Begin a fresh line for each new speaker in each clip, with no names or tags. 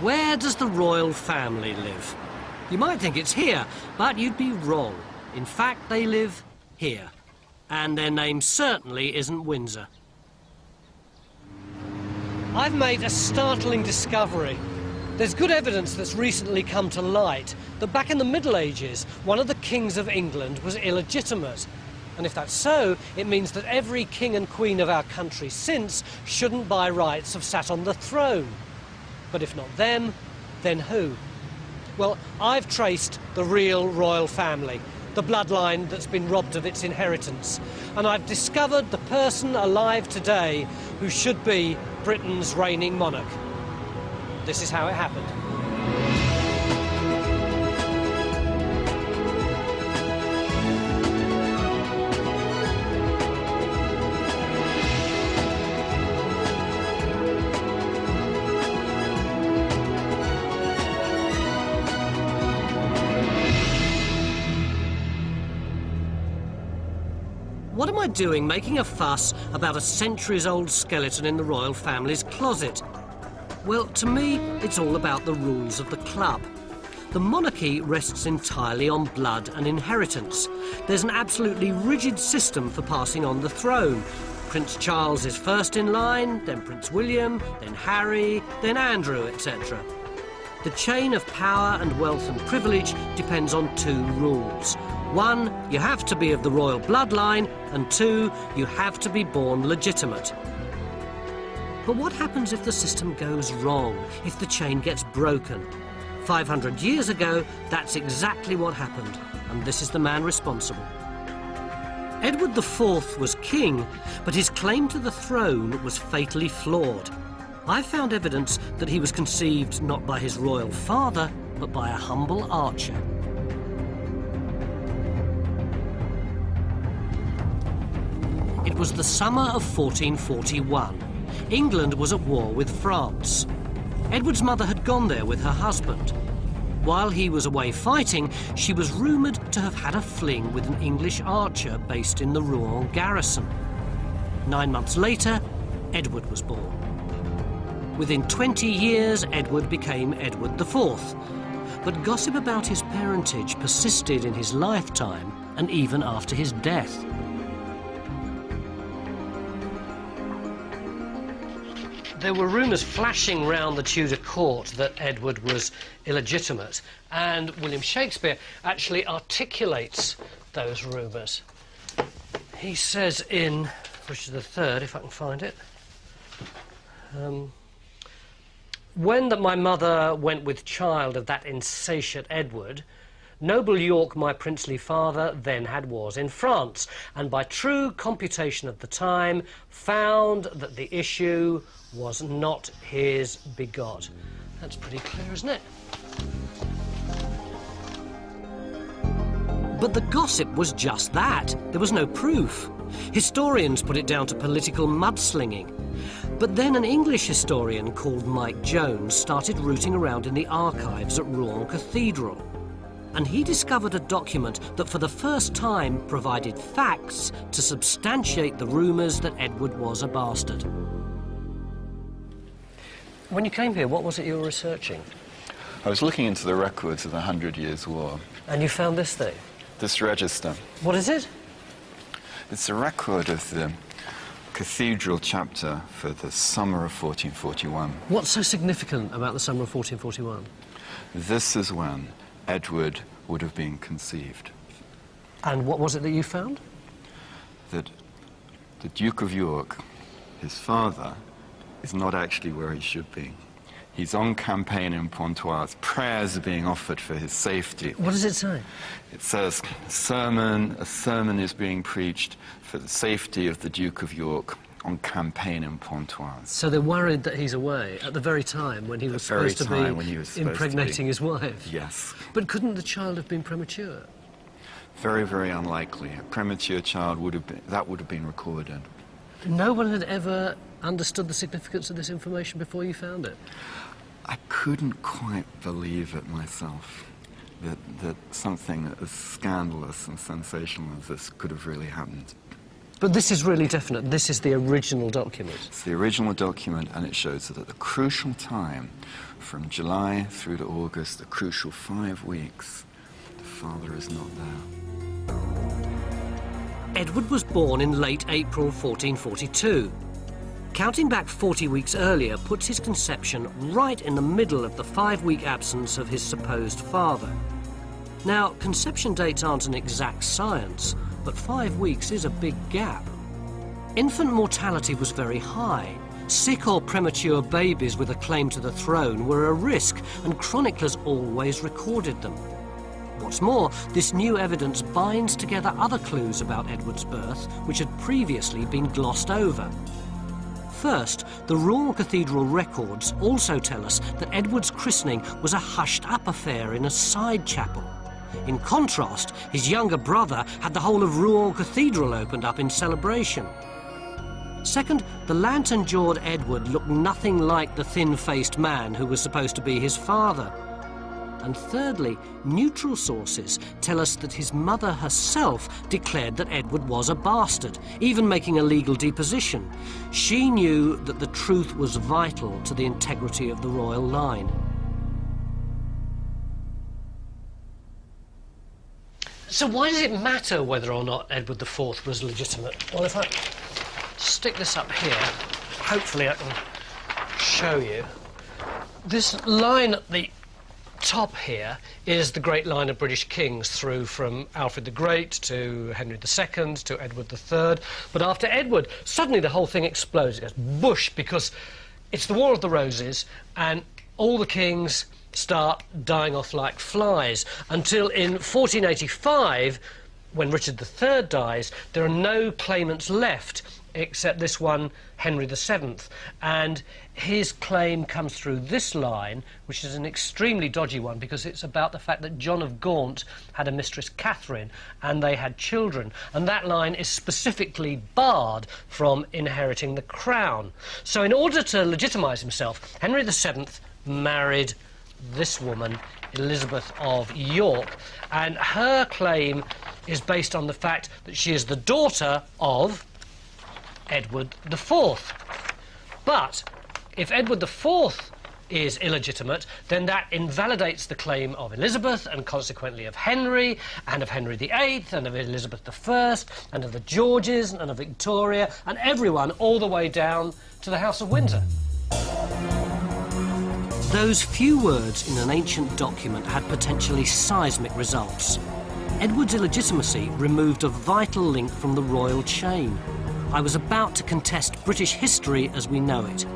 Where does the royal family live? You might think it's here, but you'd be wrong. In fact, they live here. And their name certainly isn't Windsor. I've made a startling discovery. There's good evidence that's recently come to light that back in the Middle Ages, one of the kings of England was illegitimate. And if that's so, it means that every king and queen of our country since shouldn't by rights have sat on the throne. But if not them, then who? Well, I've traced the real royal family, the bloodline that's been robbed of its inheritance. And I've discovered the person alive today who should be Britain's reigning monarch. This is how it happened. Doing making a fuss about a centuries old skeleton in the royal family's closet? Well, to me, it's all about the rules of the club. The monarchy rests entirely on blood and inheritance. There's an absolutely rigid system for passing on the throne. Prince Charles is first in line, then Prince William, then Harry, then Andrew, etc. The chain of power and wealth and privilege depends on two rules. One, you have to be of the royal bloodline, and two, you have to be born legitimate. But what happens if the system goes wrong, if the chain gets broken? 500 years ago, that's exactly what happened, and this is the man responsible. Edward IV was king, but his claim to the throne was fatally flawed. I found evidence that he was conceived not by his royal father, but by a humble archer. It was the summer of 1441. England was at war with France. Edward's mother had gone there with her husband. While he was away fighting, she was rumoured to have had a fling with an English archer based in the Rouen garrison. Nine months later, Edward was born. Within 20 years, Edward became Edward IV. But gossip about his parentage persisted in his lifetime and even after his death. There were rumours flashing round the Tudor court that Edward was illegitimate, and William Shakespeare actually articulates those rumours. He says in Richard III, if I can find it, um, when that my mother went with child of that insatiate Edward, Noble York, my princely father, then had wars in France, and by true computation of the time, found that the issue was not his begot. That's pretty clear, isn't it? But the gossip was just that. There was no proof. Historians put it down to political mudslinging. But then an English historian called Mike Jones started rooting around in the archives at Rouen Cathedral. And he discovered a document that for the first time provided facts to substantiate the rumours that Edward was a bastard. When you came here, what was it you were researching?
I was looking into the records of the Hundred Years' War.
And you found this thing?
This register.
What is it?
It's a record of the cathedral chapter for the summer of 1441.
What's so significant about the summer of 1441?
This is when Edward would have been conceived.
And what was it that you found?
That the Duke of York, his father, is not actually where he should be. He's on campaign in Pontoise. Prayers are being offered for his safety.
What does it say?
It says, sermon, a sermon is being preached for the safety of the Duke of York on campaign in Pontoise.
So they're worried that he's away at the very time when he was supposed to be impregnating
be.
his wife.
Yes.
But couldn't the child have been premature?
Very, very unlikely. A premature child would have been, that would have been recorded.
No one had ever understood the significance of this information before you found it?
I couldn't quite believe it myself, that, that something as scandalous and sensational as this could have really happened.
But this is really definite. This is the original document.
It's the original document, and it shows that at the crucial time, from July through to August, the crucial five weeks, the father is not there.
Edward was born in late April 1442. Counting back 40 weeks earlier puts his conception right in the middle of the five-week absence of his supposed father. Now, conception dates aren't an exact science, but five weeks is a big gap. Infant mortality was very high. Sick or premature babies with a claim to the throne were a risk, and chroniclers always recorded them. What's more, this new evidence binds together other clues about Edward's birth, which had previously been glossed over. First, the Rouen Cathedral records also tell us that Edward's christening was a hushed-up affair in a side chapel. In contrast, his younger brother had the whole of Rouen Cathedral opened up in celebration. Second, the lantern-jawed Edward looked nothing like the thin-faced man who was supposed to be his father. And thirdly, neutral sources tell us that his mother herself declared that Edward was a bastard, even making a legal deposition. She knew that the truth was vital to the integrity of the royal line. So why does it matter whether or not Edward IV was legitimate? Well, if I stick this up here, hopefully I can show you. This line at the top here is the great line of British kings through from Alfred the Great to Henry II to Edward III. But after Edward, suddenly the whole thing explodes. It goes bush because it's the War of the Roses and all the kings start dying off like flies until in 1485 when Richard III dies, there are no claimants left except this one, Henry VII. And his claim comes through this line, which is an extremely dodgy one because it's about the fact that John of Gaunt had a mistress Catherine and they had children. And that line is specifically barred from inheriting the crown. So, in order to legitimise himself, Henry VII married this woman, Elizabeth of York, and her claim is based on the fact that she is the daughter of Edward IV. But if Edward IV is illegitimate, then that invalidates the claim of Elizabeth and consequently of Henry and of Henry VIII and of Elizabeth I and of the Georges and of Victoria and everyone all the way down to the House of Windsor. Those few words in an ancient document had potentially seismic results. Edward's illegitimacy removed a vital link from the royal chain. I was about to contest British history as we know it.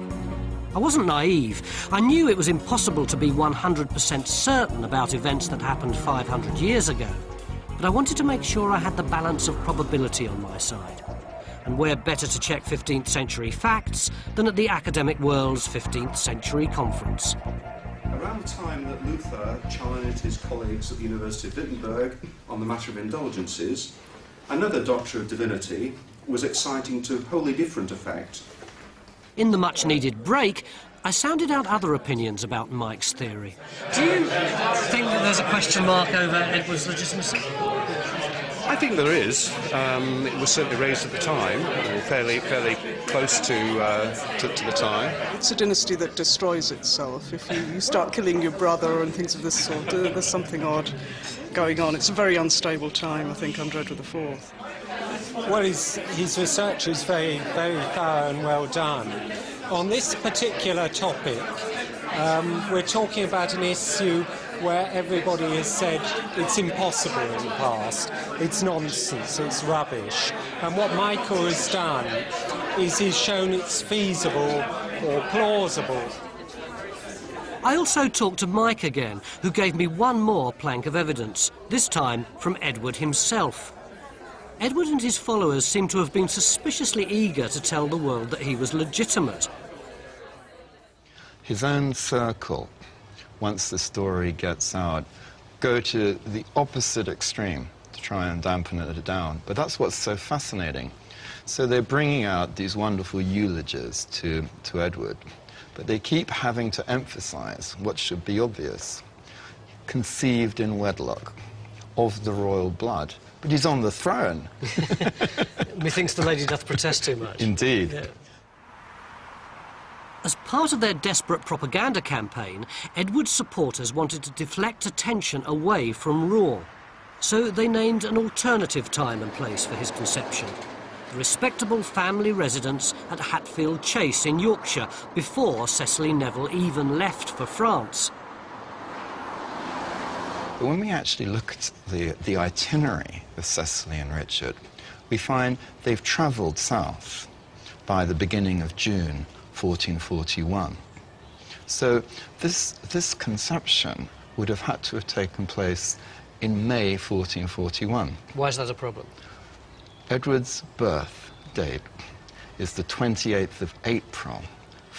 I wasn't naive. I knew it was impossible to be 100% certain about events that happened 500 years ago. But I wanted to make sure I had the balance of probability on my side. And where better to check 15th century facts than at the academic world's 15th century conference.
Around the time that Luther challenged his colleagues at the University of Wittenberg on the matter of indulgences, another doctor of divinity was exciting to a wholly different effect
in the much-needed break, I sounded out other opinions about Mike's theory. Do you think that there's a question mark over Edward's legitimacy?
I think there is. Um, it was certainly raised at the time, fairly, fairly close to, uh, to, to, the time.
It's a dynasty that destroys itself. If you, you start killing your brother and things of this sort, uh, there's something odd going on. It's a very unstable time, I think, under Edward IV.
Well, his, his research is very, very thorough and well done. On this particular topic, um, we're talking about an issue where everybody has said it's impossible in the past, it's nonsense, it's rubbish. And what Michael has done is he's shown it's feasible or plausible.
I also talked to Mike again, who gave me one more plank of evidence, this time from Edward himself. Edward and his followers seem to have been suspiciously eager to tell the world that he was legitimate.
His own circle, once the story gets out, go to the opposite extreme to try and dampen it down. But that's what's so fascinating. So they're bringing out these wonderful eulogies to, to Edward, but they keep having to emphasize what should be obvious. Conceived in wedlock, of the royal blood, But he's on the throne.
Methinks the lady doth protest too much.
Indeed.
Yeah. As part of their desperate propaganda campaign, Edward's supporters wanted to deflect attention away from Rouen. So they named an alternative time and place for his conception. The respectable family residence at Hatfield Chase in Yorkshire before Cecily Neville even left for France.
But when we actually look at the, the itinerary of Cecily and Richard, we find they've travelled south by the beginning of June 1441. So this, this conception would have had to have taken place in May 1441.
Why is that a problem?
Edward's birth date is the 28th of April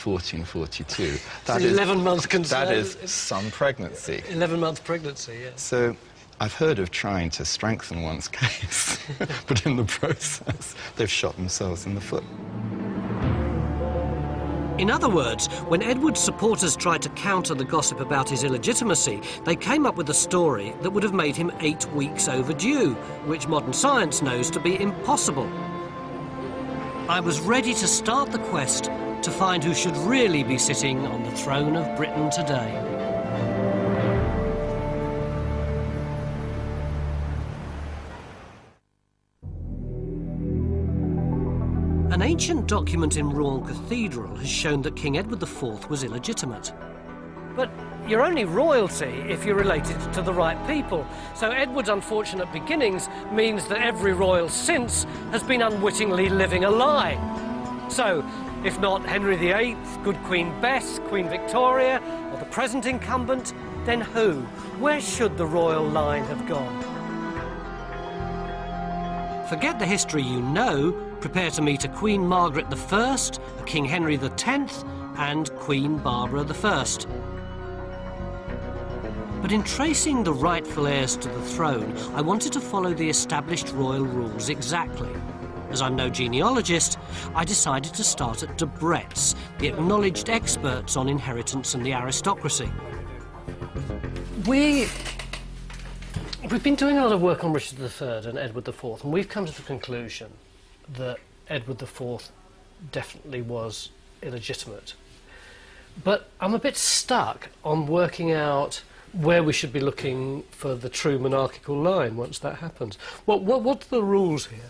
1442.
That is 11 month
That is some pregnancy.
11 month pregnancy, yes.
So I've heard of trying to strengthen one's case, but in the process, they've shot themselves in the foot.
In other words, when Edward's supporters tried to counter the gossip about his illegitimacy, they came up with a story that would have made him eight weeks overdue, which modern science knows to be impossible. I was ready to start the quest to find who should really be sitting on the throne of Britain today. Ancient document in Rouen Cathedral has shown that King Edward IV was illegitimate. But you're only royalty if you're related to the right people. So Edward's unfortunate beginnings means that every royal since has been unwittingly living a lie. So, if not Henry VIII, good Queen Bess, Queen Victoria, or the present incumbent, then who? Where should the royal line have gone? Forget the history you know, prepare to meet a Queen Margaret I, a King Henry X, and Queen Barbara I. But in tracing the rightful heirs to the throne, I wanted to follow the established royal rules exactly. As I'm no genealogist, I decided to start at Debrett's, the acknowledged experts on inheritance and the aristocracy. We We've been doing a lot of work on Richard III and Edward IV, and we've come to the conclusion that Edward IV definitely was illegitimate. But I'm a bit stuck on working out where we should be looking for the true monarchical line once that happens. What, what, what are the rules here?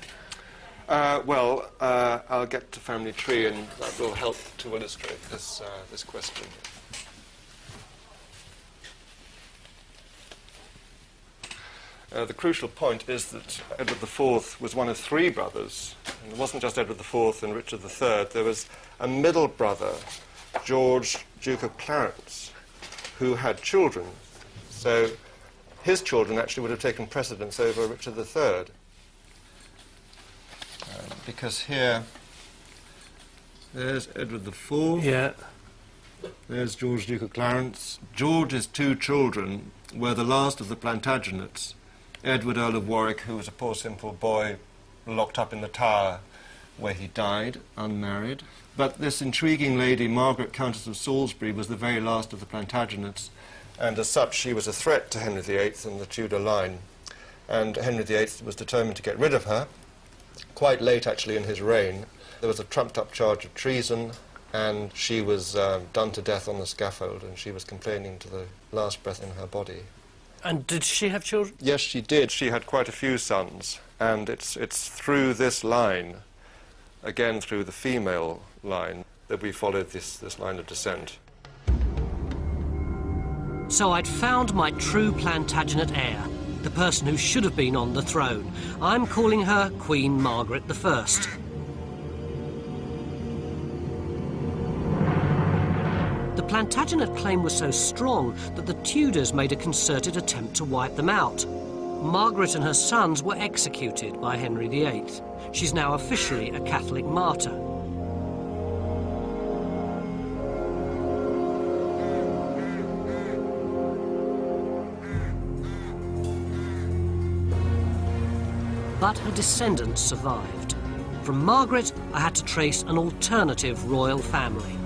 Uh, well, uh, I'll get to family tree, and that will help to illustrate this, uh, this question. Uh, the crucial point is that Edward IV was one of three brothers. And it wasn't just Edward IV and Richard III. There was a middle brother, George, Duke of Clarence, who had children. So his children actually would have taken precedence over Richard III. Uh, because here, there's Edward IV.
Yeah.
There's George, Duke of Clarence. George's two children were the last of the Plantagenets Edward, Earl of Warwick, who was a poor simple boy locked up in the tower where he died, unmarried. But this intriguing lady, Margaret, Countess of Salisbury, was the very last of the Plantagenets, and as such she was a threat to Henry VIII and the Tudor line. And Henry VIII was determined to get rid of her. Quite late, actually, in his reign, there was a trumped-up charge of treason, and she was uh, done to death on the scaffold, and she was complaining to the last breath in her body.
And did she have children?
Yes, she did. She had quite a few sons, and it's, it's through this line, again through the female line, that we followed this, this line of descent.
So I'd found my true Plantagenet heir, the person who should have been on the throne. I'm calling her Queen Margaret I. Plantagenet claim was so strong that the Tudors made a concerted attempt to wipe them out. Margaret and her sons were executed by Henry VIII. She's now officially a Catholic martyr. But her descendants survived. From Margaret, I had to trace an alternative royal family.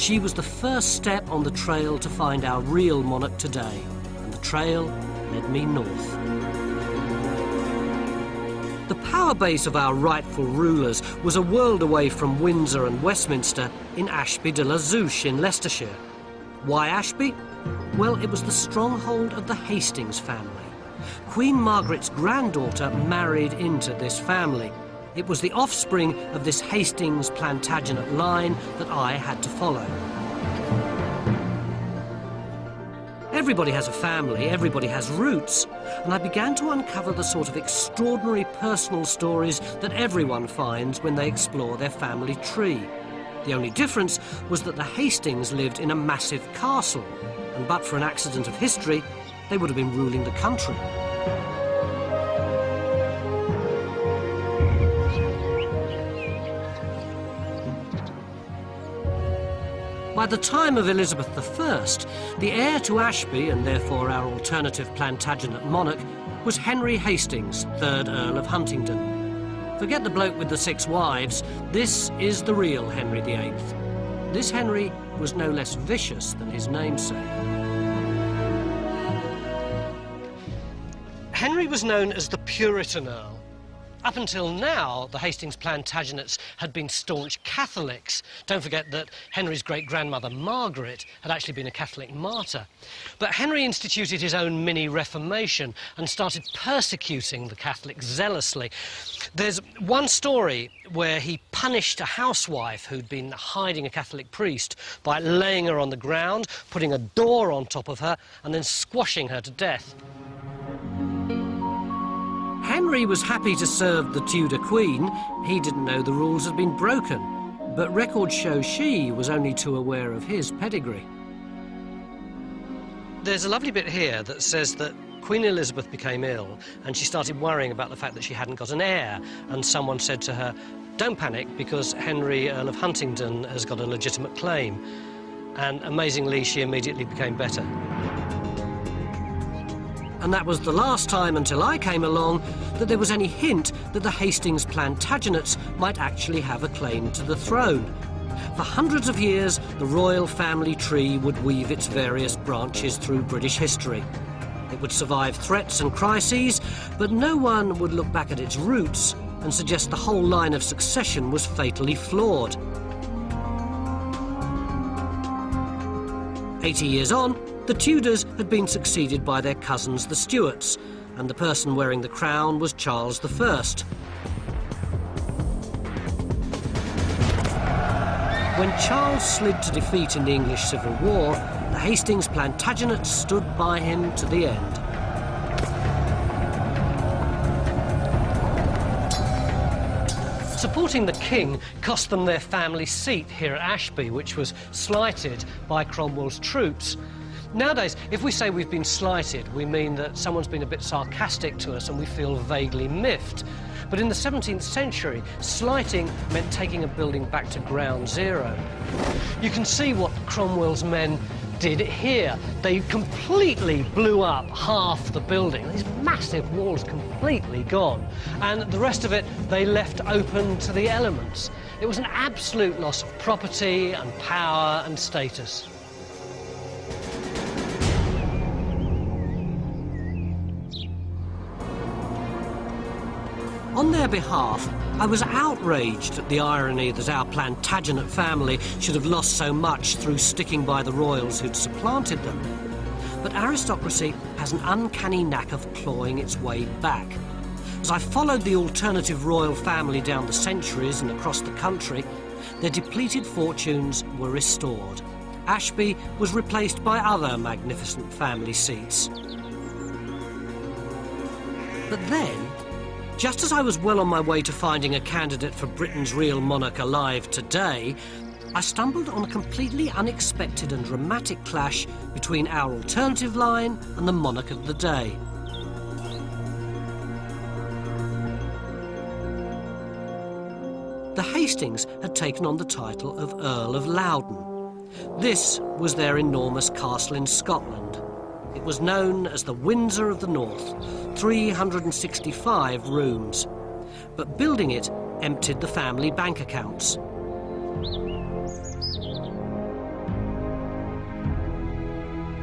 She was the first step on the trail to find our real monarch today, and the trail led me north. The power base of our rightful rulers was a world away from Windsor and Westminster in Ashby de la Zouch in Leicestershire. Why Ashby? Well, it was the stronghold of the Hastings family. Queen Margaret's granddaughter married into this family. It was the offspring of this Hastings Plantagenet line that I had to follow. Everybody has a family, everybody has roots, and I began to uncover the sort of extraordinary personal stories that everyone finds when they explore their family tree. The only difference was that the Hastings lived in a massive castle, and but for an accident of history, they would have been ruling the country. By the time of Elizabeth I, the heir to Ashby, and therefore our alternative Plantagenet monarch, was Henry Hastings, 3rd Earl of Huntingdon. Forget the bloke with the six wives, this is the real Henry VIII. This Henry was no less vicious than his namesake. Henry was known as the Puritan Earl. Up until now, the Hastings Plantagenets had been staunch Catholics. Don't forget that Henry's great-grandmother, Margaret, had actually been a Catholic martyr. But Henry instituted his own mini-Reformation and started persecuting the Catholics zealously. There's one story where he punished a housewife who'd been hiding a Catholic priest by laying her on the ground, putting a door on top of her, and then squashing her to death. Henry was happy to serve the Tudor Queen. He didn't know the rules had been broken, but records show she was only too aware of his pedigree. There's a lovely bit here that says that Queen Elizabeth became ill and she started worrying about the fact that she hadn't got an heir, and someone said to her, Don't panic because Henry, Earl of Huntingdon, has got a legitimate claim. And amazingly, she immediately became better and that was the last time until I came along that there was any hint that the Hastings Plantagenets might actually have a claim to the throne. For hundreds of years, the royal family tree would weave its various branches through British history. It would survive threats and crises, but no one would look back at its roots and suggest the whole line of succession was fatally flawed. 80 years on, the Tudors had been succeeded by their cousins the Stuarts, and the person wearing the crown was Charles I. When Charles slid to defeat in the English Civil War, the Hastings Plantagenets stood by him to the end. Supporting the king cost them their family seat here at Ashby, which was slighted by Cromwell's troops. Nowadays, if we say we've been slighted, we mean that someone's been a bit sarcastic to us and we feel vaguely miffed. But in the 17th century, slighting meant taking a building back to ground zero. You can see what Cromwell's men did here. They completely blew up half the building. These massive walls completely gone. And the rest of it they left open to the elements. It was an absolute loss of property and power and status. On their behalf, I was outraged at the irony that our Plantagenet family should have lost so much through sticking by the royals who'd supplanted them. But aristocracy has an uncanny knack of clawing its way back. As I followed the alternative royal family down the centuries and across the country, their depleted fortunes were restored. Ashby was replaced by other magnificent family seats. But then, just as I was well on my way to finding a candidate for Britain's real monarch alive today, I stumbled on a completely unexpected and dramatic clash between our alternative line and the monarch of the day. The Hastings had taken on the title of Earl of Loudon. This was their enormous castle in Scotland. It was known as the Windsor of the North, 365 rooms. But building it emptied the family bank accounts.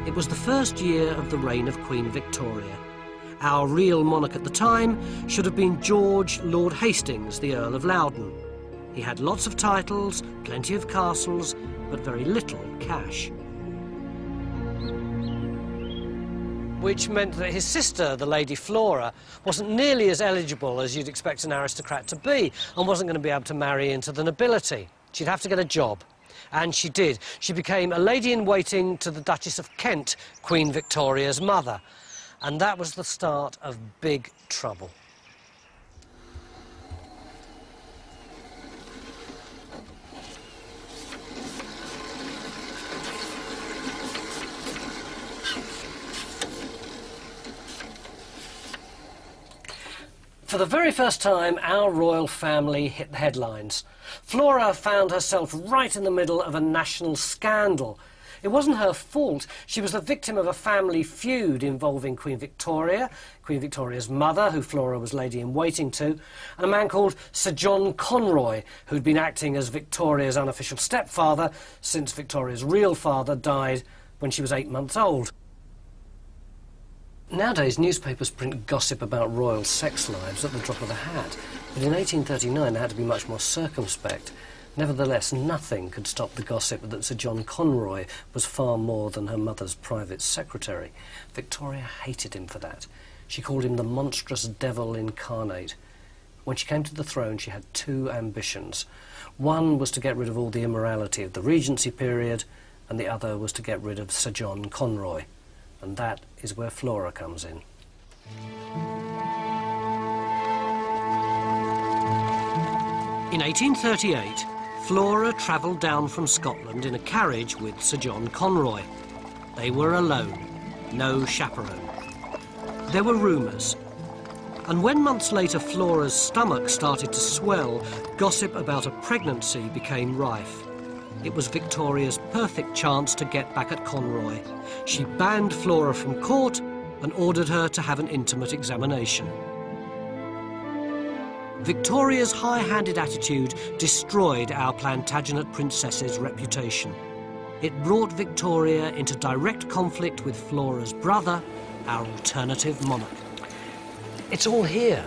It was the first year of the reign of Queen Victoria. Our real monarch at the time should have been George Lord Hastings, the Earl of Loudon. He had lots of titles, plenty of castles, but very little cash. Which meant that his sister, the Lady Flora, wasn't nearly as eligible as you'd expect an aristocrat to be and wasn't going to be able to marry into the nobility. She'd have to get a job. And she did. She became a lady in waiting to the Duchess of Kent, Queen Victoria's mother. And that was the start of big trouble. For the very first time, our royal family hit the headlines. Flora found herself right in the middle of a national scandal. It wasn't her fault. She was the victim of a family feud involving Queen Victoria, Queen Victoria's mother, who Flora was lady in waiting to, and a man called Sir John Conroy, who'd been acting as Victoria's unofficial stepfather since Victoria's real father died when she was eight months old. Nowadays, newspapers print gossip about royal sex lives at the drop of a hat, but in 1839 they had to be much more circumspect. Nevertheless, nothing could stop the gossip that Sir John Conroy was far more than her mother's private secretary. Victoria hated him for that. She called him the monstrous devil incarnate. When she came to the throne, she had two ambitions. One was to get rid of all the immorality of the Regency period, and the other was to get rid of Sir John Conroy and that is where Flora comes in. In 1838, Flora travelled down from Scotland in a carriage with Sir John Conroy. They were alone, no chaperone. There were rumours, and when months later Flora's stomach started to swell, gossip about a pregnancy became rife. It was Victoria's perfect chance to get back at Conroy. She banned Flora from court and ordered her to have an intimate examination. Victoria's high-handed attitude destroyed our Plantagenet princess's reputation. It brought Victoria into direct conflict with Flora's brother, our alternative monarch. It's all here.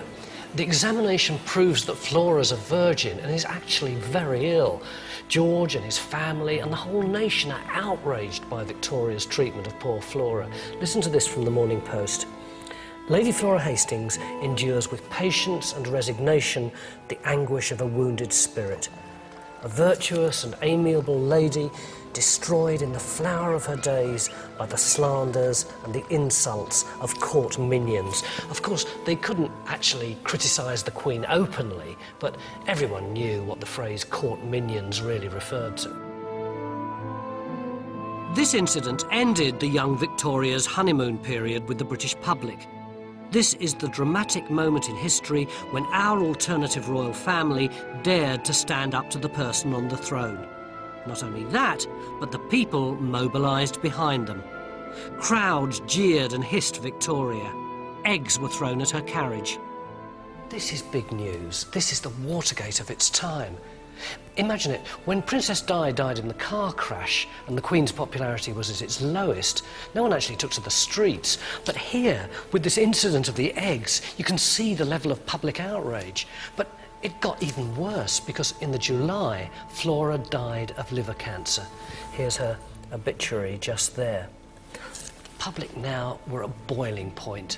The examination proves that Flora's a virgin and is actually very ill. George and his family and the whole nation are outraged by Victoria's treatment of poor Flora. Listen to this from the Morning Post. Lady Flora Hastings endures with patience and resignation the anguish of a wounded spirit. A virtuous and amiable lady destroyed in the flower of her days by the slanders and the insults of court minions. Of course, they couldn't actually criticise the Queen openly, but everyone knew what the phrase court minions really referred to. This incident ended the young Victoria's honeymoon period with the British public. This is the dramatic moment in history when our alternative royal family dared to stand up to the person on the throne. Not only that, but the people mobilised behind them. Crowds jeered and hissed Victoria. Eggs were thrown at her carriage. This is big news. This is the Watergate of its time. Imagine it, when Princess Di died in the car crash and the Queen's popularity was at its lowest, no one actually took to the streets. But here, with this incident of the eggs, you can see the level of public outrage. But it got even worse because in the July, Flora died of liver cancer. Here's her obituary just there. Public now were at boiling point.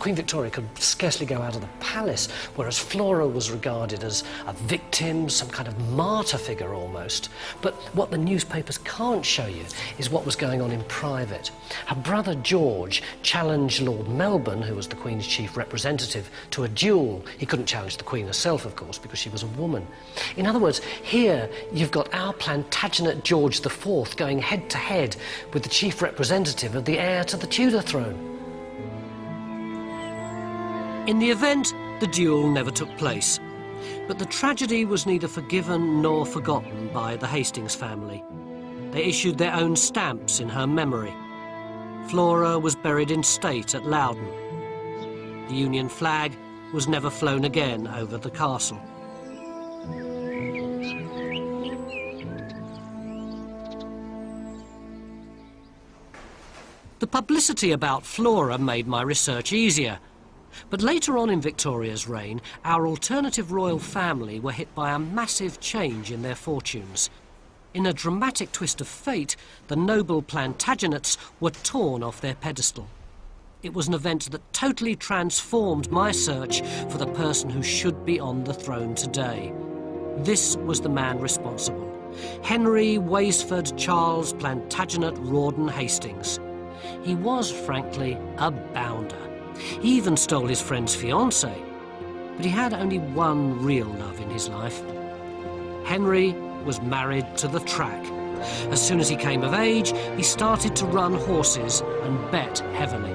Queen Victoria could scarcely go out of the palace, whereas Flora was regarded as a victim, some kind of martyr figure almost. But what the newspapers can't show you is what was going on in private. Her brother George challenged Lord Melbourne, who was the Queen's chief representative, to a duel. He couldn't challenge the Queen herself, of course, because she was a woman. In other words, here you've got our Plantagenet George IV going head to head with the chief representative of the heir to the Tudor throne. In the event, the duel never took place. But the tragedy was neither forgiven nor forgotten by the Hastings family. They issued their own stamps in her memory. Flora was buried in state at Loudon. The Union flag was never flown again over the castle. The publicity about Flora made my research easier. But later on in Victoria's reign, our alternative royal family were hit by a massive change in their fortunes. In a dramatic twist of fate, the noble Plantagenets were torn off their pedestal. It was an event that totally transformed my search for the person who should be on the throne today. This was the man responsible. Henry Weysford Charles Plantagenet Rawdon Hastings. He was, frankly, a bounder. He even stole his friend's fiancée. But he had only one real love in his life. Henry was married to the track. As soon as he came of age, he started to run horses and bet heavily.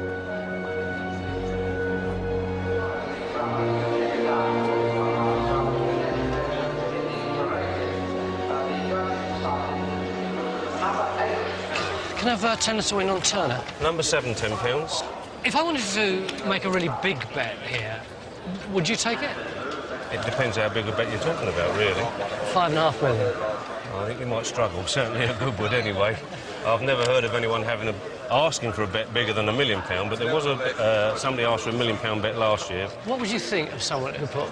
Can I have uh, tennis win on Turner?
Number seven, ten pounds.
If I wanted to make a really big bet here, would you take it?
It depends how big a bet you're talking about, really.
Five and a half million.
I think you might struggle. Certainly a good one, anyway. I've never heard of anyone having a, asking for a bet bigger than a million pound, but there was a uh, somebody asked for a million pound bet last year.
What would you think of someone who put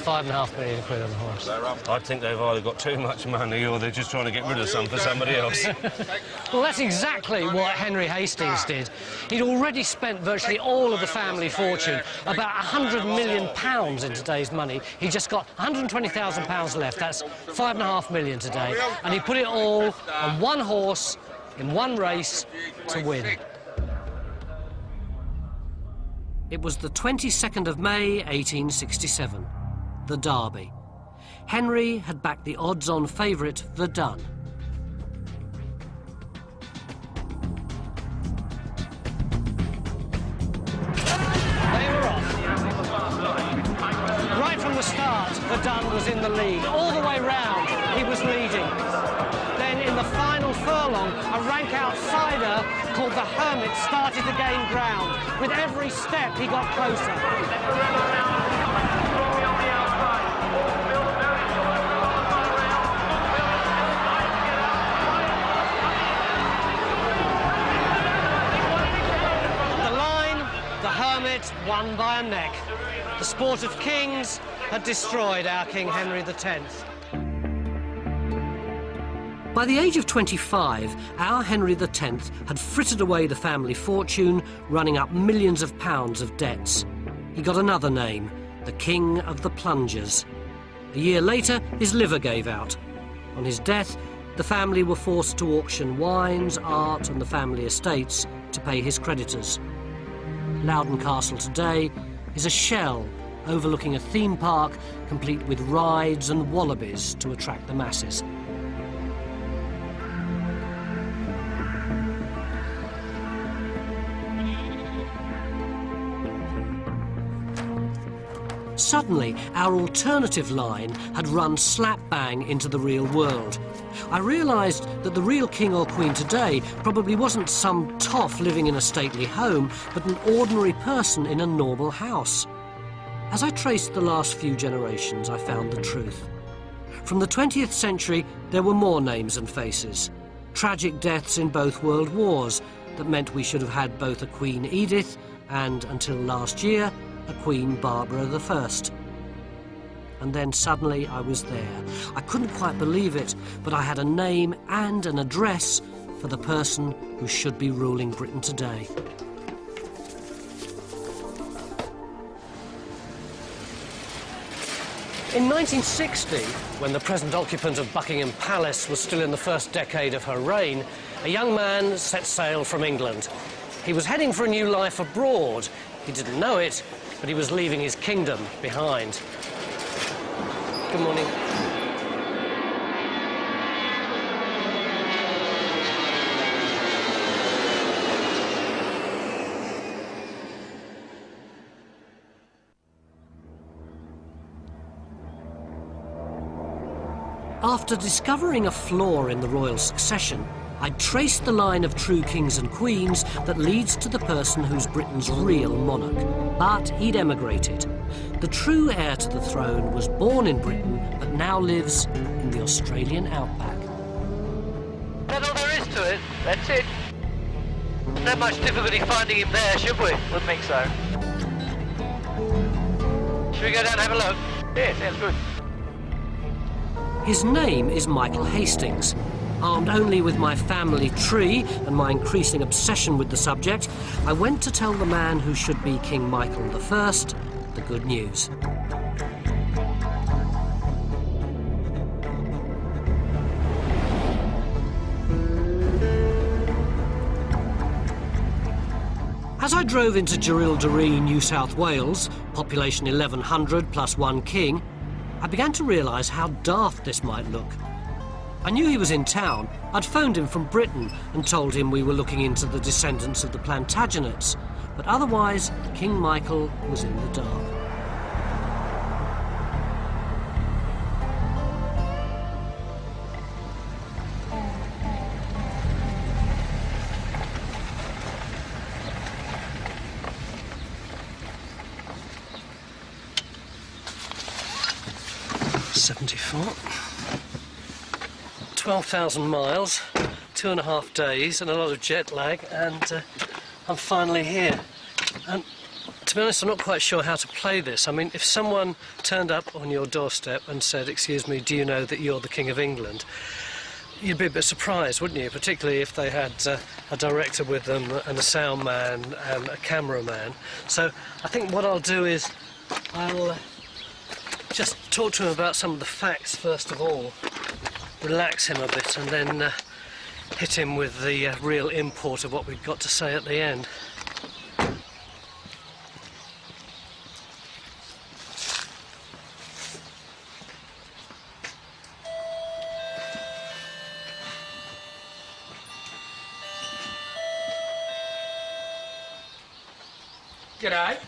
five and a half million quid on a horse?
I think they've either got too much money or they're just trying to get rid of some for somebody else.
Well, that's exactly what Henry Hastings did. He'd already spent virtually all of the family fortune, about a £100 million pounds in today's money. He just got £120,000 left. That's five and a half million today. And he put it all on one horse in one race to win. It was the 22nd of May, 1867, the Derby. Henry had backed the odds-on favourite, Verdun. Right from the start, Verdun was in the lead. All the way round, he was leading. Furlong, a rank outsider called the Hermit started to gain ground. With every step, he got closer. The line, the Hermit won by a neck. The sport of kings had destroyed our King Henry X. By the age of 25, our Henry X had frittered away the family fortune, running up millions of pounds of debts. He got another name, the King of the Plungers. A year later, his liver gave out. On his death, the family were forced to auction wines, art, and the family estates to pay his creditors. Loudon Castle today is a shell overlooking a theme park complete with rides and wallabies to attract the masses. Suddenly, our alternative line had run slap bang into the real world. I realised that the real king or queen today probably wasn't some toff living in a stately home, but an ordinary person in a normal house. As I traced the last few generations, I found the truth. From the 20th century, there were more names and faces. Tragic deaths in both world wars that meant we should have had both a Queen Edith and, until last year, a Queen Barbara I. And then suddenly I was there. I couldn't quite believe it, but I had a name and an address for the person who should be ruling Britain today. In 1960, when the present occupant of Buckingham Palace was still in the first decade of her reign, a young man set sail from England. He was heading for a new life abroad. He didn't know it, but he was leaving his kingdom behind. Good morning. After discovering a flaw in the royal succession, I traced the line of true kings and queens that leads to the person who's Britain's real monarch. But he'd emigrated. The true heir to the throne was born in Britain, but now lives in the Australian outback.
That's all there is to it. That's it.
No much difficulty finding him there, should we?
Would think so.
Should we go down and have a look?
Yeah, sounds good.
His name is Michael Hastings. Armed only with my family tree and my increasing obsession with the subject, I went to tell the man who should be King Michael I the good news. As I drove into Jerilderie, New South Wales, population 1100 plus one king, I began to realise how daft this might look. I knew he was in town. I'd phoned him from Britain and told him we were looking into the descendants of the Plantagenets, but otherwise, King Michael was in the dark. 12,000 miles, two and a half days, and a lot of jet lag, and uh, I'm finally here. And to be honest, I'm not quite sure how to play this. I mean, if someone turned up on your doorstep and said, Excuse me, do you know that you're the King of England? You'd be a bit surprised, wouldn't you? Particularly if they had uh, a director with them and a sound man and a cameraman. So I think what I'll do is I'll uh, just talk to him about some of the facts first of all relax him a bit and then uh, hit him with the uh, real import of what we've got to say at the end.
G'day.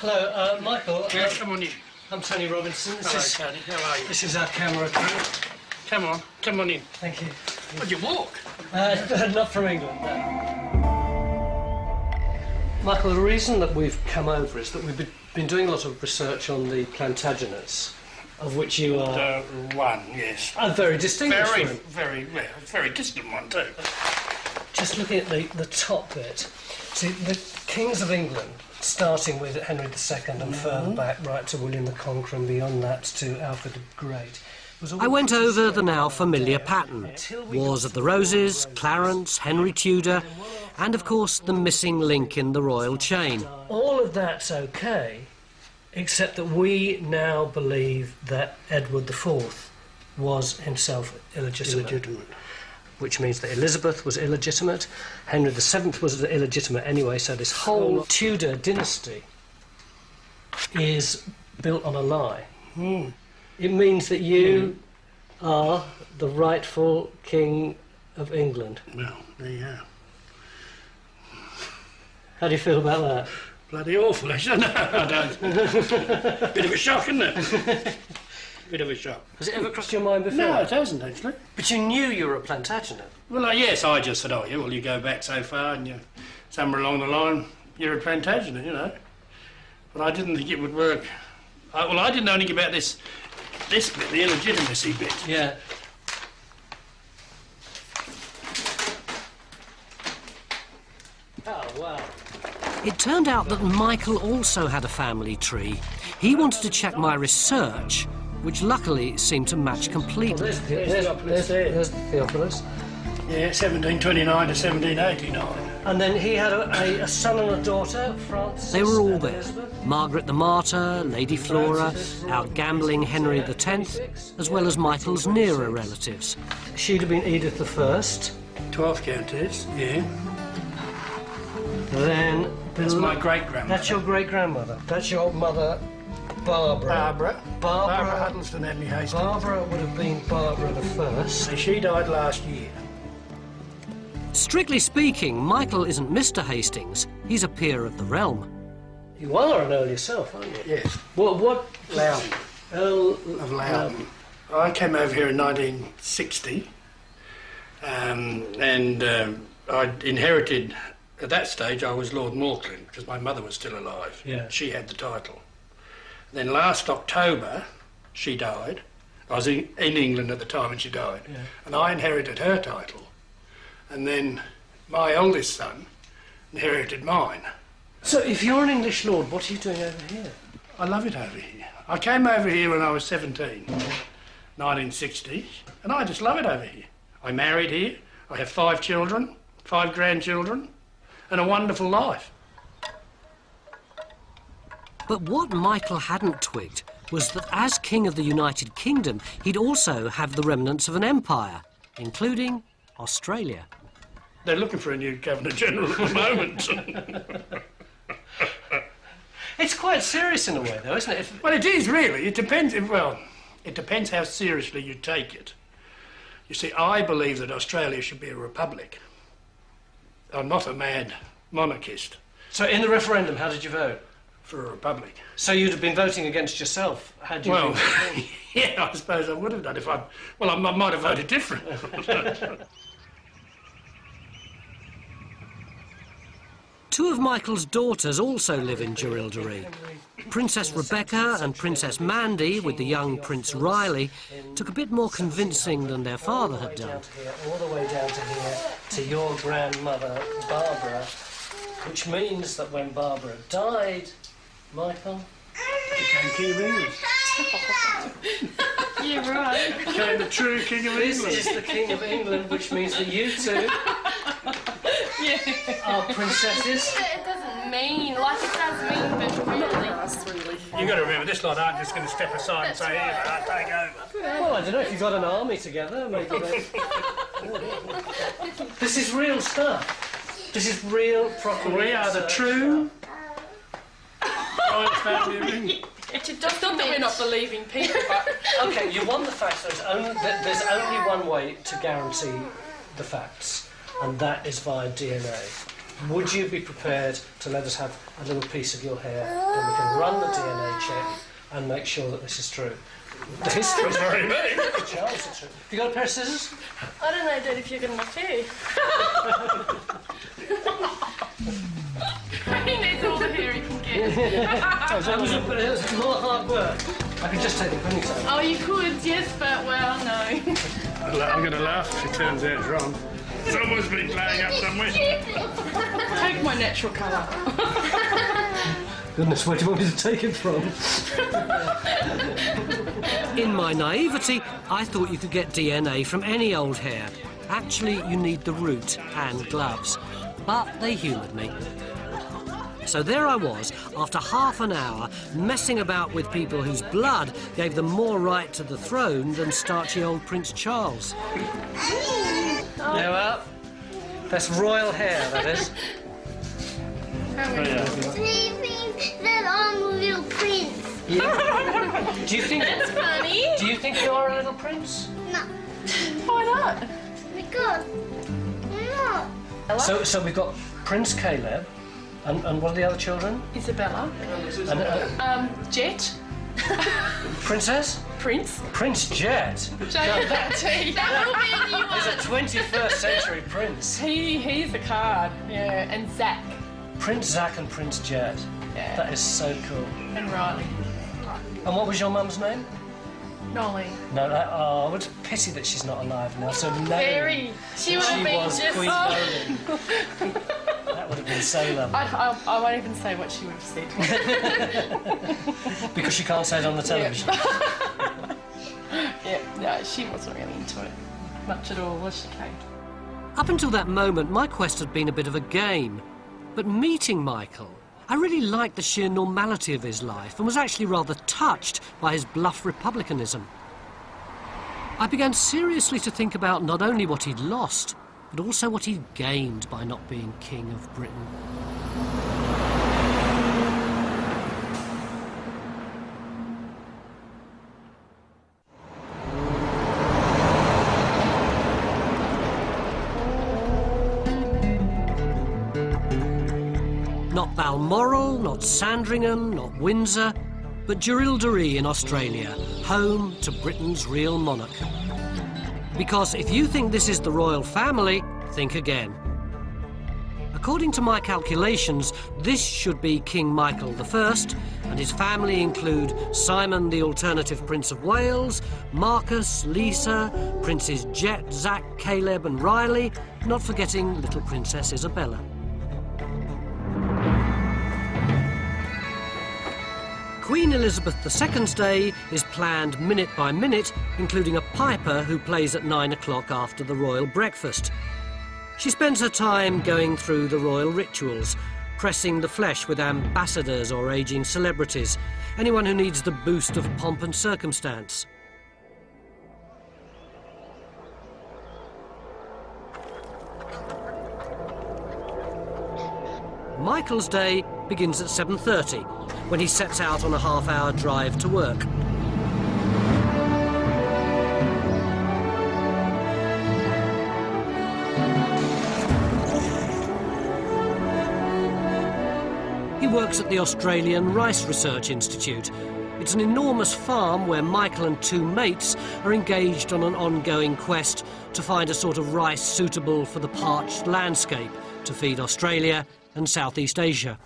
Hello, uh, Michael.
Yes, come on in.
I'm Tony Robinson. This
Hello,
is,
Tony. How are you?
This is our camera crew.
Come on, come on in.
Thank you.
Would you walk?
Uh, not from England, no. Michael, the reason that we've come over is that we've been- doing a lot of research on the Plantagenets, of which you are
Uh, one, yes.
a very distinguished
Very,
one.
very, well, very distant one too.
Just looking at the, the top bit, see, the kings of England, starting with Henry II and further back right to William the Conqueror and beyond that to Alfred the Great. Was all
I went over the now familiar pattern. Wars of the Roses,
Roses,
Clarence, Henry Tudor, and of course the missing link in the royal chain.
All of that's okay, except that we now believe that Edward IV was himself illegitimate.
Illegitimate.
Which means that Elizabeth was illegitimate, Henry VII was illegitimate anyway, so this whole Tudor dynasty is built on a lie.
Hmm.
It means that you are the rightful King of England.
Well, there you are.
How do you feel about that?
Bloody awful, isn't it? I don't. Bit of a shock, isn't it? Bit of a shock.
Has it ever crossed your mind before?
No, it hasn't actually.
But you knew you were a Plantagenet.
Well, uh, yes, I just said, oh, yeah, well, you go back so far and you, somewhere along the line, you're a Plantagenet, you know. But I didn't think it would work. I, well, I didn't know anything about this, this bit, the illegitimacy bit.
Yeah. Oh, wow.
It turned out that Michael also had a family tree. He wanted to check my research, which luckily seemed to match completely.
There's,
There's
there's,
Theophilus
there's,
there.
there's Theophilus.
Yeah, 1729 to 1789.
And then he had a, a, a son and a daughter, Francis.
They were all there. Margaret the Martyr, Lady Flora, our gambling Henry X, as well as Michael's nearer relatives.
She'd have been Edith the First.
12th Countess, yeah.
Then
That's my great grandmother.
That's your great grandmother. That's your mother, Barbara.
Barbara.
Barbara.
Barbara Huddleston Henry Hastings.
Barbara would have been Barbara the First.
So she died last year.
Strictly speaking, Michael isn't Mr. Hastings. He's a peer of the realm.
You are an Earl yourself, aren't you?
Yes.
What? What?
Loudoun.
Earl
Of Loudoun. I came over here in 1960 um, and um, I inherited, at that stage, I was Lord Mauchline because my mother was still alive.
Yeah.
She had the title. Then last October, she died. I was in, in England at the time and she died.
Yeah.
And I inherited her title. And then my oldest son inherited mine.
So, if you're an English lord, what are you doing over here?
I love it over here. I came over here when I was 17, 1960, and I just love it over here. I married here. I have five children, five grandchildren, and a wonderful life.
But what Michael hadn't twigged was that as King of the United Kingdom, he'd also have the remnants of an empire, including Australia.
They're looking for a new Governor General at the moment.
It's quite serious in a way, though, isn't it? If...
well, it is really. It depends. Well, it depends how seriously you take it. You see, I believe that Australia should be a republic. I'm not a mad monarchist.
So, in the referendum, how did you vote?
For a republic.
So you'd have been voting against yourself, had you
well, yeah, I suppose I would have done if I... Well, I, I might have voted different.
Two of Michael's daughters also live in Jerilderie. Princess Rebecca and Princess Mandy, with the young Prince Riley, took a bit more convincing than their father had done. All the way down to here, to your grandmother, Barbara, which means that when Barbara died, Michael
became King of England.
You're right.
Became the true King of England.
This is the King of England, which means that you two
yeah.
are princesses.
It doesn't mean, like it does mean, but really.
You've got to remember, this lot aren't just going to step aside and say, here, I'll take over.
Well, I don't know if you've got an army together, maybe they... This is real stuff. This is real, proper...
We are the true royal family of England.
It's just not that we're not believing people, but...
Okay, you want the facts. There's only, there's only one way to guarantee the facts, and that is via DNA. Would you be prepared to let us have a little piece of your hair, and we can run the DNA check and make sure that this is true? The history.
Sorry, mate.
Charles, it's true. Have you got a pair of scissors?
I don't know, Dad, if you're going to pay. he needs all the hair he can get.
that was a, but it was more hard work. I could just take the ponytail.
oh, you could, yes, but, well, no.
I'm going to laugh if she turns out wrong. Someone's been playing up somewhere.
Take my natural colour.
Goodness, where do you want me to take it from? In my naivety, I thought you could get DNA from any old hair. Actually, you need the root and gloves. But they humoured me. So there I was, after half an hour, messing about with people whose blood gave them more right to the throne than starchy old Prince Charles. Now up. That's royal hair, that is.
Sleeping that I'm a little prince.
Do you think?
That's funny.
Do you think you're a little prince?
No,
Why not?
because I'm.
So, so we've got Prince Caleb, and, and what are the other children?
Isabella.
And, uh,
Um, Jet.
Princess?
Prince.
Prince Jet.
J-E-T. That will be a new
He's a
one.
21st century prince.
He, he's a card. Yeah, and Zach.
Prince Zach and Prince Jet.
Yeah.
That is so cool.
And Riley.
And what was your mum's name?
Nolly.
No, that, oh, it's a pity that she's not alive now. So oh, no,
Very. She would have been
was
just.
Queen
oh.
Boleyn. That would have been so lovely.
I, I, I won't even say what she would have said.
Because she can't say it on the television.
yeah, no, she wasn't really into it much at all, was she, Kate?
Up until that moment, my quest had been a bit of a game. But meeting Michael, I really liked the sheer normality of his life and was actually rather touched by his bluff republicanism. I began seriously to think about not only what he'd lost, but also what he'd gained by not being King of Britain. Not Balmoral, not Sandringham, not Windsor, but Jerilderie in Australia, home to Britain's real monarch. Because if you think this is the royal family, think again. According to my calculations, this should be King Michael I, and his family include Simon the alternative Prince of Wales, Marcus, Lisa, Princes Jet, Zac, Caleb, and Riley, not forgetting little Princess Isabella. Queen Elizabeth II's day is planned minute by minute, including a piper who plays at nine o'clock after the royal breakfast. She spends her time going through the royal rituals, pressing the flesh with ambassadors or aging celebrities, anyone who needs the boost of pomp and circumstance. Michael's day begins at 7.30, when he sets out on a half-hour drive to work. He works at the Australian Rice Research Institute. It's an enormous farm where Michael and two mates are engaged on an ongoing quest to find a sort of rice suitable for the parched landscape to feed Australia and Southeast Asia.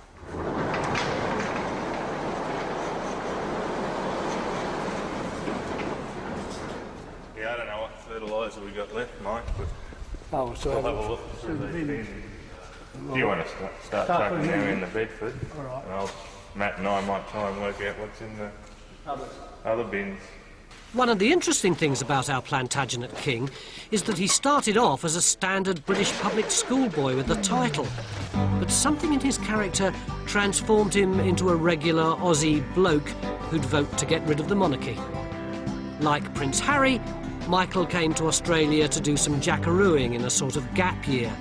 Yeah, I don't know what fertiliser we got left, Mike, but
Oh, so
we'll have a look through these bins. Do you want to start, start,
Start
chucking
putting
them
them
in
in.
the Bedford?
All right.
And I'll, Matt and I might try and work out what's in the other bins.
One of the interesting things about our Plantagenet king is that he started off as a standard British public school boy with the title. But something in his character transformed him into a regular Aussie bloke who'd vote to get rid of the monarchy. Like Prince Harry, Michael came to Australia to do some jackarooing in a sort of gap year.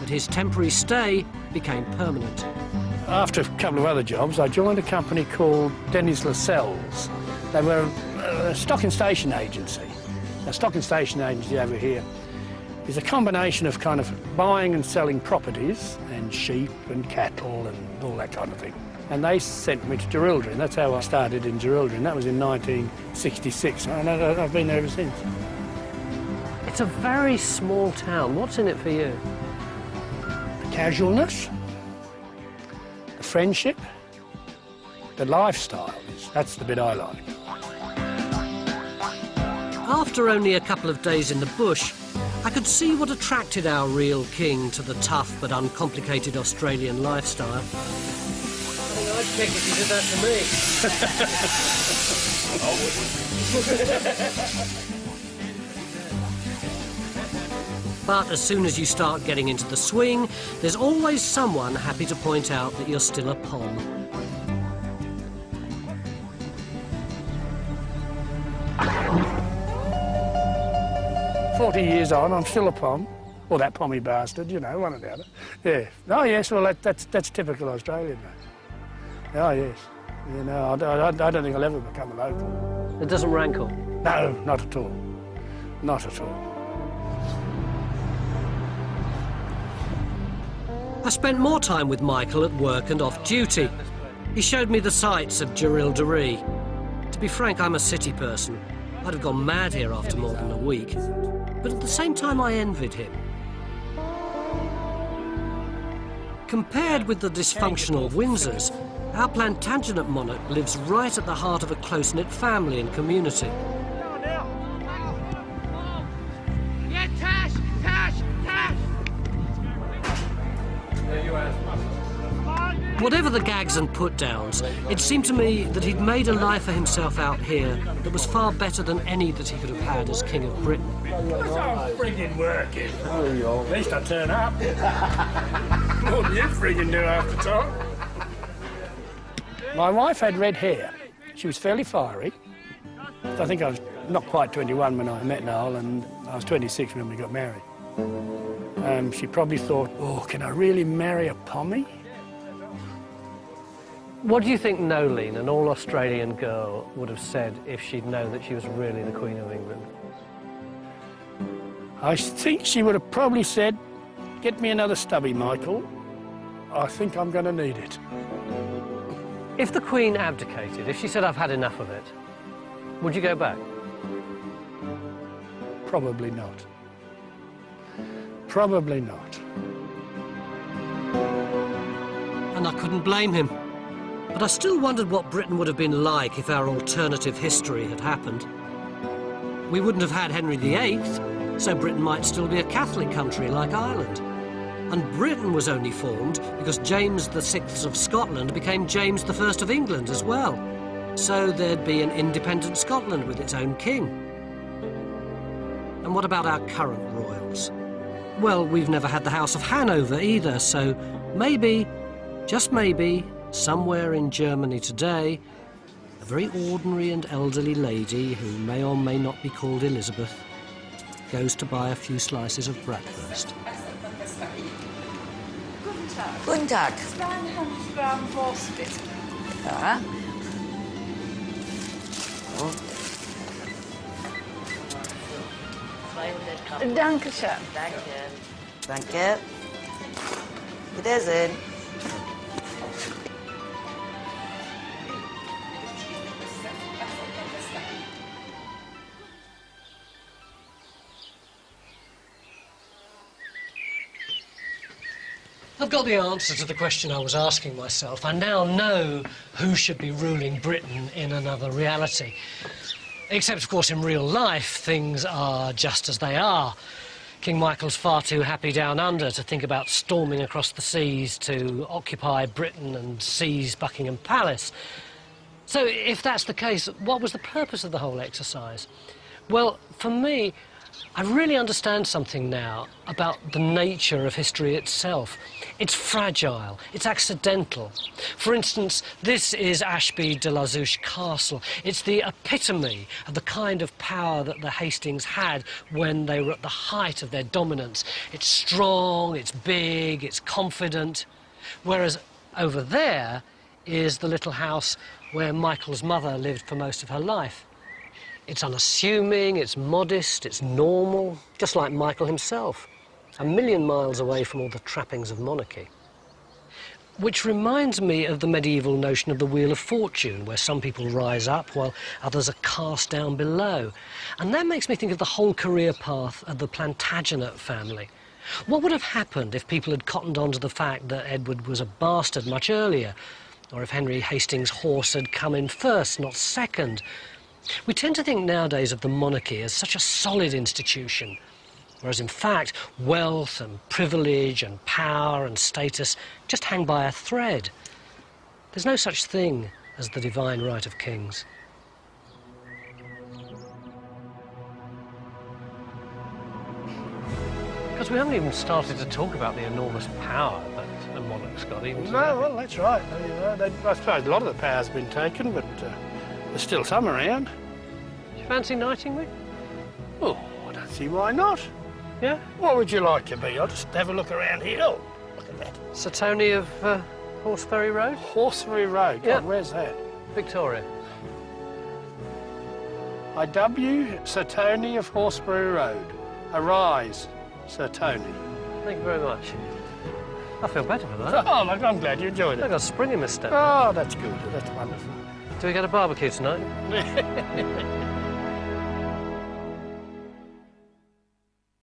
But his temporary stay became permanent.
After a couple of other jobs, I joined a company called Denny's Lascelles. They were a stock and station agency. A stock and station agency over here is a combination of kind of buying and selling properties and sheep and cattle and all that kind of thing. And they sent me to Jerilderie. That's how I started in Jerilderie. That was in 1966, and I've been there ever since.
It's a very small town. What's in it for you?
The casualness, the friendship, the lifestyle. That's the bit I like.
After only a couple of days in the bush, I could see what attracted our real king to the tough but uncomplicated Australian lifestyle. I think I'd kick if you did that to me. but as soon as you start getting into the swing, there's always someone happy to point out that you're still a pom.
Forty years on, I'm still a pom, or that pommy bastard, you know, one or the other. Yeah. Oh yes, well that, that's that's typical Australian, mate. Oh yes. You know, I, I, I don't think I'll ever become a local.
It doesn't rankle.
No, not at all. Not at all.
I spent more time with Michael at work and off duty. He showed me the sights of Jerilderie. To be frank, I'm a city person. I'd have gone mad here after more than a week. But at the same time, I envied him. Compared with the dysfunctional Windsors, our Plantagenet monarch lives right at the heart of a close-knit family and community.
Yeah, Tash! Tash! Tash!
Whatever the gags and put-downs, it seemed to me that he'd made a life for himself out here that was far better than any that he could have had as King of Britain.
What's all friggin' working? At least I turn up. More than you friggin' do half the time. My wife had red hair. She was fairly fiery. I think I was not quite 21 when I met Noel, and I was 26 when we got married. Um, she probably thought, oh, can I really marry a pommy?
What do you think Noelene, an all-Australian girl, would have said if she'd known that she was really the Queen of England?
I think she would have probably said, get me another stubby, Michael. I think I'm going to need it.
If the Queen abdicated, if she said, I've had enough of it, would you go back?
Probably not. Probably not.
And I couldn't blame him. But I still wondered what Britain would have been like if our alternative history had happened. We wouldn't have had Henry VIII, so Britain might still be a Catholic country like Ireland. And Britain was only formed because James VI of Scotland became James I of England as well. So there'd be an independent Scotland with its own king. And what about our current royals? Well, we've never had the House of Hanover either, so maybe, just maybe, somewhere in Germany today, a very ordinary and elderly lady who may or may not be called Elizabeth goes to buy a few slices of bratwurst.
Guten Tag.
200 Gramm Wurst, bitte.
Ja.
Dankeschön.
Danke. Danke. Wiedersehen.
The answer to the question I was asking myself. I now know who should be ruling Britain in another reality. Except, of course, in real life, things are just as they are. King Michael's far too happy down under to think about storming across the seas to occupy Britain and seize Buckingham Palace. So, if that's the case, what was the purpose of the whole exercise? Well, for me, I really understand something now about the nature of history itself. It's fragile, it's accidental. For instance, this is Ashby de la Zouch Castle. It's the epitome of the kind of power that the Hastings had when they were at the height of their dominance. It's strong, it's big, it's confident. Whereas over there is the little house where Michael's mother lived for most of her life. It's unassuming, it's modest, it's normal, just like Michael himself, a million miles away from all the trappings of monarchy. Which reminds me of the medieval notion of the Wheel of Fortune, where some people rise up while others are cast down below. And that makes me think of the whole career path of the Plantagenet family. What would have happened if people had cottoned on to the fact that Edward was a bastard much earlier? Or if Henry Hastings' horse had come in first, not second? We tend to think nowadays of the monarchy as such a solid institution, whereas in fact wealth and privilege and power and status just hang by a thread. There's no such thing as the divine right of kings. Because we haven't even started to talk about the enormous power that a monarch's got, even
No, well, that's right. You know, they, I suppose a lot of the power's been taken, but uh, there's still some around.
Do you fancy knighting me?
Oh, I don't see why not.
Yeah?
What would you like to be? I'll just have a look around here. Oh, look at that.
Sir Tony of uh, Horseferry Road?
Horseferry Road?
Yeah.
God, where's that?
Victoria.
I W Sir Tony of Horseferry Road. Arise, Sir Tony.
Thank you very much. I feel better for that.
Oh, look, I'm glad you enjoyed it.
I got a spring in my step.
Oh, that's good. That's wonderful.
Do we get a barbecue tonight?